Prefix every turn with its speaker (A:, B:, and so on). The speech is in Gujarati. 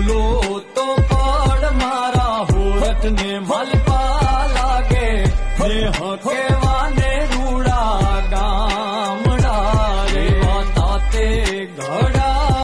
A: ફૂલો તો પડ મારા હોઠ ને મલપા લાગે ને હકેવાને રૂડા ગામડા રે. તાતે ઘડ